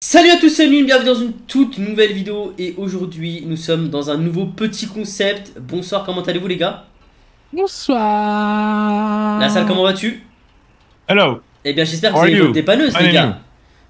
Salut à tous, salut, bienvenue dans une toute nouvelle vidéo et aujourd'hui nous sommes dans un nouveau petit concept. Bonsoir, comment allez-vous les gars? Bonsoir. La salle, comment vas-tu? Hello. Eh bien j'espère que vous avez votre dépanneuse les gars.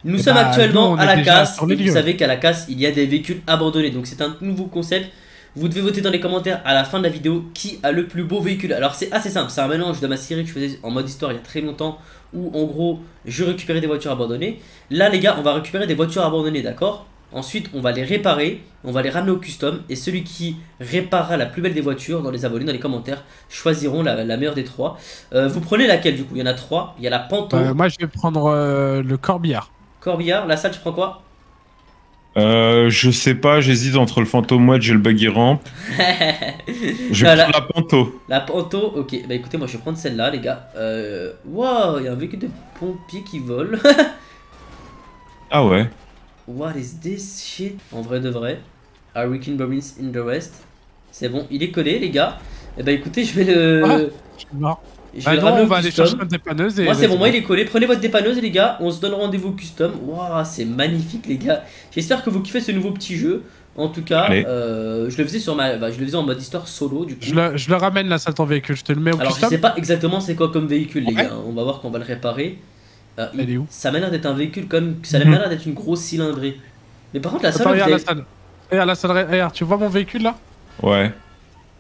Nous Eh sommes bah, actuellement nous, à la casse et vous savez qu'à la casse il y a des véhicules abandonnés donc c'est un nouveau concept. Vous devez voter dans les commentaires à la fin de la vidéo qui a le plus beau véhicule. Alors c'est assez simple, c'est un mélange de ma série que je faisais en mode histoire il y a très longtemps où en gros je récupérais des voitures abandonnées. Là les gars on va récupérer des voitures abandonnées d'accord? Ensuite on va les réparer, on va les ramener au custom et celui qui réparera la plus belle des voitures dans les abonnés dans les commentaires choisiront la, la meilleure des trois. Euh, vous prenez laquelle du coup? Il y en a trois, il y a la Panto, Euh, moi, je vais prendre euh, le corbillard. Corbillard, la salle tu prends quoi? Euh, je sais pas, j'hésite entre le fantôme wedge et le buggy ramp. Je vais prendre la panto. La Panto, ok, bah écoutez, moi je vais prendre celle-là, les gars. Euh. Waouh, il y a un véhicule de pompier qui vole. Ah ouais. What is this shit? En vrai de vrai. Hurricane Bombings in the West. C'est bon, il est collé, les gars. Et bah écoutez, je vais le. Ah, Je suis mort. Je vais Bah le non, on va aller chercher notre dépanneuse et. Moi c'est bon, moi il est collé. Prenez votre dépanneuse, les gars. On se donne rendez-vous au custom. Waouh, c'est magnifique, les gars. J'espère que vous kiffez ce nouveau petit jeu. En tout cas, euh, je le faisais sur ma, bah, je le faisais en mode histoire solo du coup. Je le, je le ramène là, ça ton véhicule. Je te le mets au Alors je sais pas exactement c'est quoi comme véhicule les gars, on va voir qu'on va le réparer. Euh, il- Elle est où? Ça m'a l'air d'être un véhicule comme ça m'a Mhm. l'air d'être une grosse cylindrée. Mais par contre la salle, regarde la salle. Regarde la salle. Regarde, tu vois mon véhicule là? Ouais.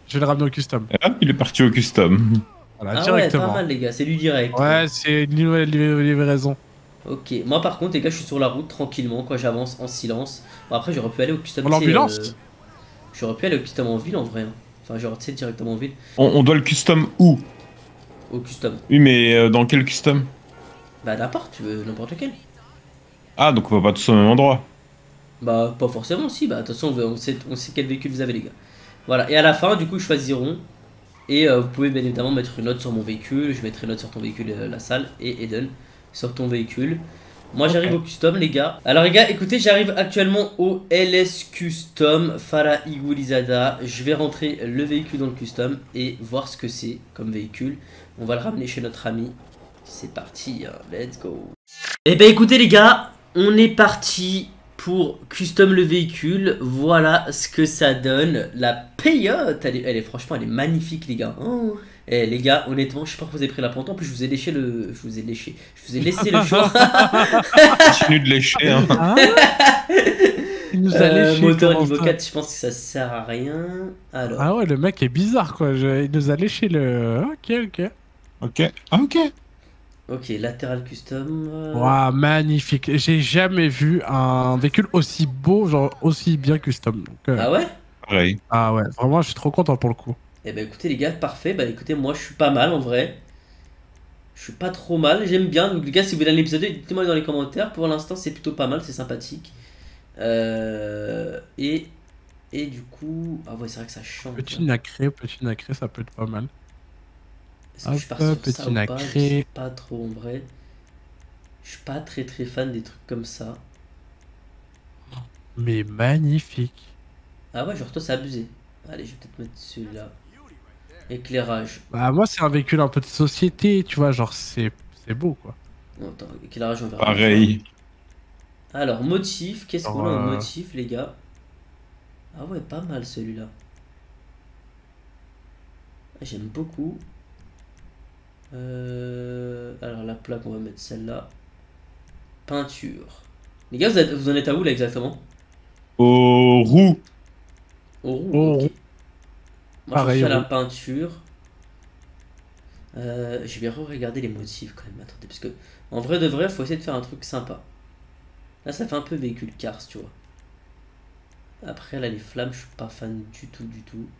Je vais le ramener au custom. Et hop, il est parti au custom. Voilà, ah ouais, pas directement. mal les gars, c'est du direct. Ouais, c'est une nouvelle livra- livraison. Ok, moi par contre les gars, je suis sur la route tranquillement quoi, j'avance en silence. Bon après j'aurais pu aller au custom. En ambulance euh, J'aurais pu aller au custom en ville en vrai. hein. Enfin genre tu sais directement en ville, On, on doit le custom où? Au custom. Oui, mais euh, dans quel custom? Bah n'importe, tu veux n'importe lequel. Ah, donc on va pas tous au même endroit. Bah pas forcément si, bah attention on, veut- on sait, on sait quel véhicule vous avez les gars. Voilà, et à la fin du coup ils choisiront. Et euh, vous pouvez bien évidemment mettre une note sur mon véhicule, je mettrai une note sur ton véhicule euh, la salle, et Eden sur ton véhicule. Moi j'arrive au custom les gars. Alors les gars écoutez j'arrive actuellement au LS Custom Farah Igulizada. Je vais rentrer le véhicule dans le custom et voir ce que c'est comme véhicule. On va le ramener chez notre ami. C'est parti, hein, let's go. Eh ben écoutez les gars, on est parti pour custom le véhicule. Voilà ce que ça donne. La payote, elle est, elle est- franchement, elle est magnifique les gars. Oh. Eh les gars, honnêtement, je sais pas pourquoi vous avez pris la pente. En plus, je vous ai léché le, je vous ai léché, je vous ai laissé le choix. Continue de lécher, hein. Ah Il nous a Euh, léché. moteur niveau ça 4, je pense que ça sert à rien. Alors, Ah ouais, le mec est bizarre quoi. Je- Il nous a léché le. Ok, ok. Ok. Ok. Ok, latéral custom. Waouh, magnifique. J'ai jamais vu un véhicule aussi beau, genre aussi bien custom. Donc, euh, Ah ouais? Pareil. ah ouais, vraiment, je suis trop content pour le coup. Eh ben écoutez les gars, parfait. Bah écoutez, moi je suis pas mal en vrai. Je suis pas trop mal, j'aime bien. Donc les gars, si vous voulez un épisode, dites-moi dans les commentaires. Pour l'instant, c'est plutôt pas mal, c'est sympathique. Euh, et et du coup, ah ouais, c'est vrai que ça change. Petit nacré, petit nacré, ça peut être pas mal. Est-ce que je pars sur petit ça ou pas? Je sais pas trop en vrai. Je suis pas très très fan des trucs comme ça. Mais magnifique. Ah ouais, genre toi c'est abusé. Allez, je vais peut-être mettre celui-là. Éclairage. Bah moi, c'est un véhicule un peu de société, tu vois, genre c'est c'est beau quoi. Non, attends, éclairage on verra. Pareil. Alors, motif, qu'est-ce qu'on a en euh, motif, les gars? Ah ouais, pas mal celui-là. J'aime beaucoup. Euh, Alors, la plaque, on va mettre celle-là. Peinture. Les gars, vous, êtes- vous en êtes à où là exactement? Au roux. Au roux. Au ok. roux. Moi, Pareil, je suis à la peinture. Euh, je vais re-regarder les motifs quand même. Attendez, parce que en vrai de vrai, faut essayer de faire un truc sympa. Là, ça fait un peu véhicule cars, tu vois. Après, là, les flammes, je suis pas fan du tout, du tout.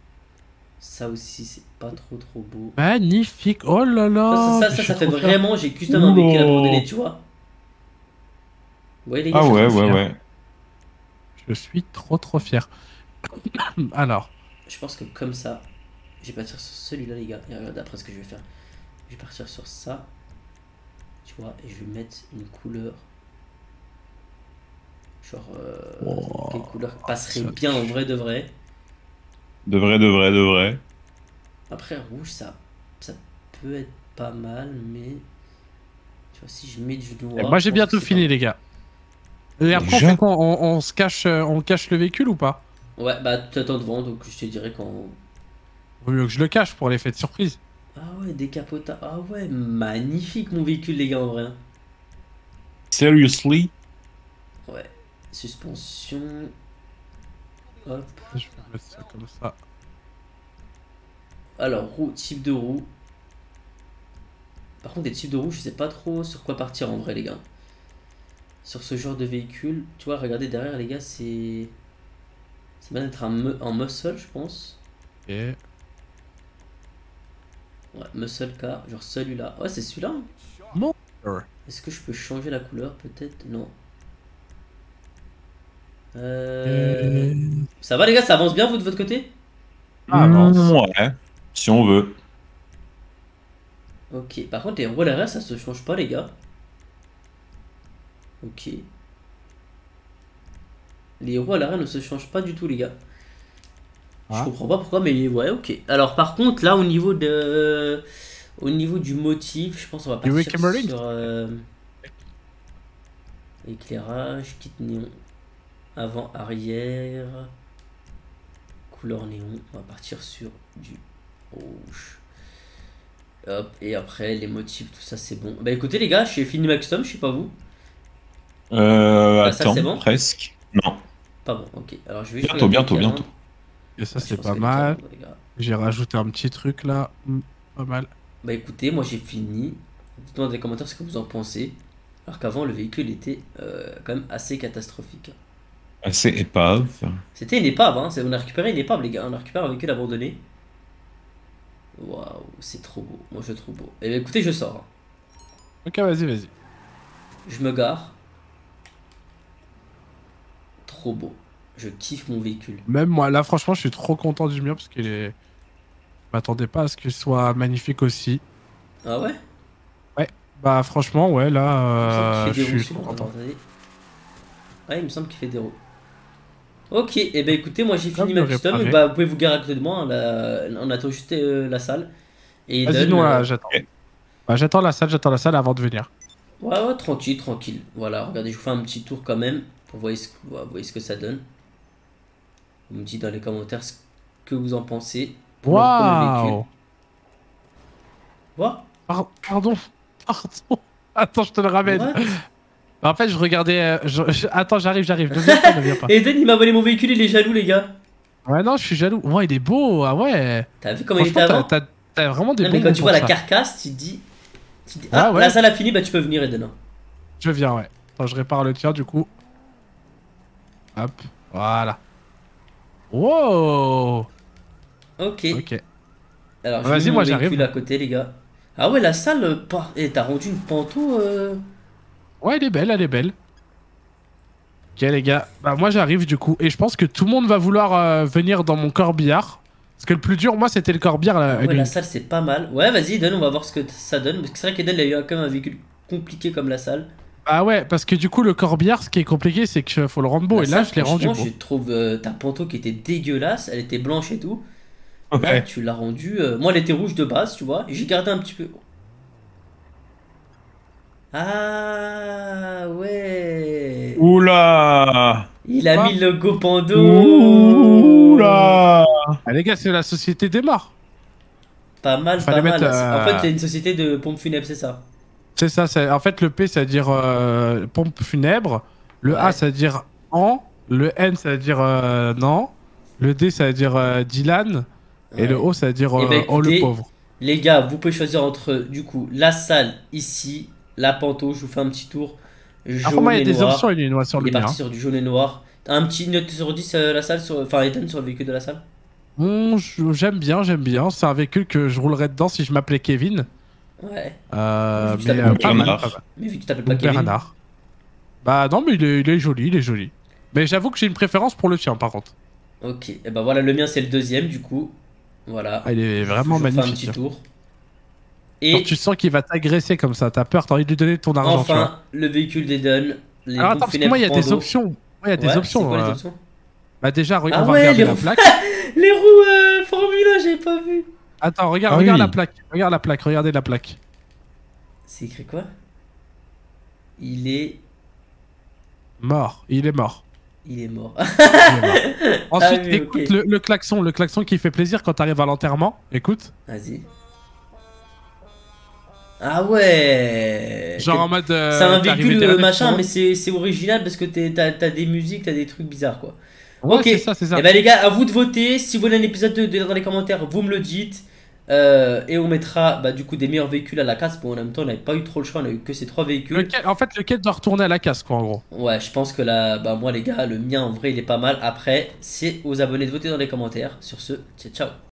Ça aussi, c'est pas trop, trop beau. Magnifique. Oh là là. ça, ça, ça, suis ça fait vraiment. J'ai custom un véhicule Oula. abandonné, tu vois. Vous voyez, les gars, Ah ouais, ouais, fier. ouais. Je suis trop trop fier. Alors, Je pense que comme ça, je vais partir sur celui-là, les gars. Et regardez après ce que je vais faire. Je vais partir sur ça. Tu vois, et je vais mettre une couleur. Genre, euh, Wow. quelle couleur passerait bien en vrai de vrai. De vrai, de vrai, de vrai. Après, rouge, ça, ça peut être pas mal, mais. Tu vois, si je mets du noir. moi j'ai je pense bientôt fini pas- les gars. Et après, on quoi on, on se cache, euh, on cache le véhicule ou pas? Ouais, bah tu attends devant, donc je te dirais quand. Vaut mieux que je le cache pour l'effet de surprise. Ah ouais, décapotable. Ah ouais, magnifique mon véhicule, les gars, en vrai. Seriously? Ouais. Suspension. Hop. Je vais mettre ça comme ça. Alors, roue, type de roue. Par contre, des types de roues, je sais pas trop sur quoi partir en vrai, les gars. Sur ce genre de véhicule. Tu vois, regardez derrière, les gars, c'est. C'est bien d'être un, un muscle, je pense. Et Ouais, muscle car, genre celui-là. Ouais, c'est celui-là. hein. Est-ce que je peux changer la couleur peut-être? Non. Euh... Ça va les gars, ça avance bien vous de votre côté? Ah, avance. Ouais, si on veut. Ok, par contre les roues à l'arrière ça se change pas les gars. Ok. Les roues à l'arrière ne se changent pas du tout les gars. Je Ah. comprends pas pourquoi mais ouais ok. Alors par contre là au niveau de... Au niveau du motif, je pense qu'on va partir sur... euh, Éclairage, kit néon. Avant, arrière. Couleur néon. On va partir sur du rouge. Hop, et après les motifs, tout ça c'est bon. Bah écoutez les gars, j'ai fini ma custom, je sais pas vous. Euh, Ah, attends, c'est bon presque. Non. Pas bon, ok. Alors je vais Bientôt, bientôt, bientôt. Et ça. Je c'est pas mal. J'ai rajouté un petit truc là. Hmm, Pas mal. Bah écoutez, moi j'ai fini. Dites-moi dans les commentaires ce que vous en pensez. Alors qu'avant le véhicule était euh, quand même assez catastrophique. Assez épave. C'était une épave, hein. c'est- on a récupéré une épave les gars, on a récupéré un véhicule abandonné. Waouh, c'est trop beau, moi je trouve beau. Et écoutez, je sors. hein. Ok, vas-y, vas-y. Je me gare. Trop beau. Je kiffe mon véhicule. Même moi, là, franchement, je suis trop content du mien parce qu'il est. Je m'attendais pas à ce qu'il soit magnifique aussi. Ah ouais? Bah, franchement, ouais, là, Il me semble euh, qu'il fait je des roues, suis trop content. Ouais, il me semble qu'il fait des roues. Ok, et ben écoutez, moi j'ai fini ma custom. Bah, vous pouvez vous garer à côté de moi. hein, là, on attend juste euh, la salle. Et Vas-y, là, euh, j'attends. Bah, j'attends la salle, j'attends la salle avant de venir. Ouais, ouais, tranquille, tranquille. Voilà, regardez, je vous fais un petit tour quand même pour voir ce, voyez ce que ça donne. Vous me dites dans les commentaires ce que vous en pensez. Waouh What Par- Pardon, pardon. Attends, je te le ramène. What En fait, je regardais. euh, je- je- Attends, j'arrive, j'arrive. Eden, il m'a volé mon véhicule, il est jaloux, les gars. Ouais, non, je suis jaloux. Ouais, il est beau, ah ouais. T'as vu comment il était avant t'as- vraiment des Non, mais quand tu vois la ça. carcasse, tu te dis. tu te dis, Ah ah, ouais. la salle a fini, bah tu peux venir, Eden. hein. Je viens, ouais. Attends, je répare le tien, du coup. Hop, voilà. Wow Ok. Ok. Alors, Vas-y, j'ai mis moi, j'arrive. à côté, les gars. Ah ouais, la salle, euh, pas. Et t'as rendu une panto euh... Ouais, elle est belle, elle est belle. Ok, les gars. Bah, moi, j'arrive, du coup. Et je pense que tout le monde va vouloir euh, venir dans mon corbillard. Parce que le plus dur, moi, c'était le corbillard. Là, Ah ouais, la salle, c'est pas mal. Ouais, vas-y, Eden, on va voir ce que ça donne. Parce que c'est vrai qu'Eden, il a eu quand même un véhicule compliqué comme la salle. Bah ouais, parce que du coup, le corbillard, ce qui est compliqué, c'est qu'il faut le rendre beau. La et là, je l'ai rendu beau. Je trouve euh, ta panto qui était dégueulasse, elle était blanche et tout. Là, Ouais. tu l'as rendue. euh, Moi, elle était rouge de base, tu vois. et J'ai gardé un petit peu. Ah ouais. Oula Il a mis le logo Pando. Oula Ah, les gars, c'est la société des morts. Pas mal, pas mal. mettre, euh, En fait, c'est une société de pompes funèbres, c'est ça. C'est ça, c'est en fait le P ça veut dire euh, pompe funèbre, le Ouais. A ça veut dire en, le N ça veut dire euh, non, le D ça veut dire euh, Dylan et le O ça veut dire Eh ben, oh le pauvre. Les gars, vous pouvez choisir entre du coup la salle ici, la panto. Je vous fais un petit tour. Jaune Alors moi il y a et des noir. options il est noir sur Il est parti sur du jaune et noir. T'as un petit note sur 10 euh, la salle, sur... enfin Ethan sur le véhicule de la salle Bon, je- j'aime bien, j'aime bien. C'est un véhicule que je roulerais dedans si je m'appelais Kevin. Ouais. Euh, mais euh, pas pas mal, Bernard. pas mal. Mais vu que tu t'appelles pas Kevin. Bernard. Bah non mais il est, il est joli, il est joli. Mais j'avoue que j'ai une préférence pour le tien par contre. Ok. Et ben voilà, le mien c'est le deuxième du coup. Voilà. Ah, il est vraiment Je vous fais un magnifique. petit tour. Genre, Et tu sens qu'il va t'agresser comme ça, t'as peur, t'as envie de lui donner ton argent. enfin, le véhicule d'Eden. Les Alors attends, parce que moi il y a des options. Moi il y a des Ouais, options. quoi les euh. options Bah déjà, Ah on va regarder les la plaque. Les roues euh, Formula, j'avais pas vu. Attends, regarde, Ah regarde oui. la plaque. Regarde la plaque, regardez la plaque. C'est écrit quoi Il est. Mort. Il est mort. Il est mort. Il est mort. Ensuite, Ah oui, écoute le klaxon. Le klaxon qui fait plaisir quand t'arrives à l'enterrement. Écoute. Vas-y. Ah ouais Genre en mode. euh, C'est un véhicule euh, machin, mais c'est original parce que t'as des musiques, t'as des trucs bizarres quoi. Ouais, ok. c'est ça, c'est ça. Et bah les gars, à vous de voter. Si vous voulez un épisode 2 de- dans les commentaires, vous me le dites. Euh, et on mettra bah, du coup des meilleurs véhicules à la casse. Bon, en même temps, on n'avait pas eu trop le choix, on a eu que ces trois véhicules. Lequel- en fait, lequel doit retourner à la casse, quoi, en gros? Ouais, je pense que là, bah moi les gars, le mien en vrai il est pas mal. Après, c'est aux abonnés de voter dans les commentaires. Sur ce, ciao ciao.